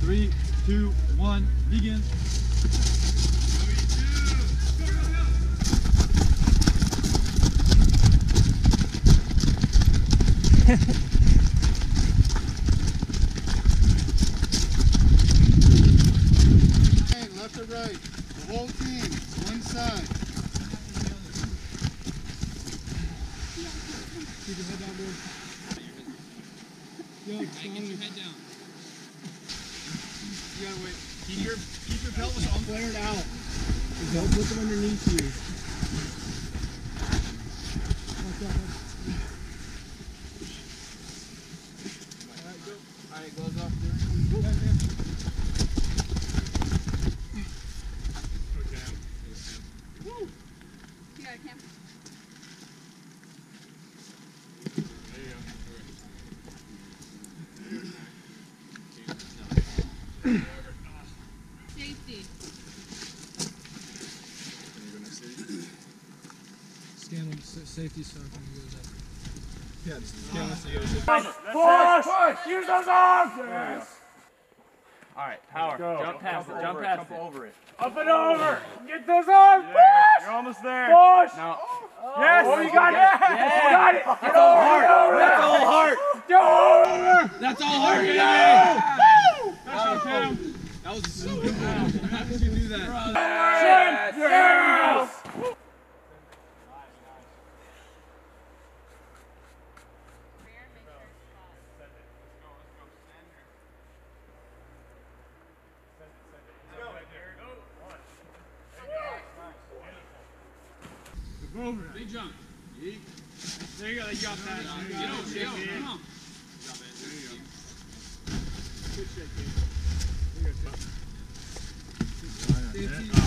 Three, two, one, begin. Hey, left or right? The whole team, one side. Keep your head down, dude. Yo, Get your head down. Gotta wait. Keep your keep your pelvis on flared out. Don't put them underneath you. Yeah, yeah. You got a camera. Safety. Scan them, safety stuff when you go that. Yeah, just scan so you Push! Push! Use those arms! Alright, power. Jump past it. Jump past it. over it. Up and over! Get those arms! Push. You're almost there. Push! Now, oh, Yes! Oh, you got it! Yeah. You got it! Get over! Get over! that's all heart. Get over! That's all heart, baby. That was so good. How did you do that? Yes! Big jump. There you go. You got that. Get over. Get over. Come on. Good shit, Kate. Yeah.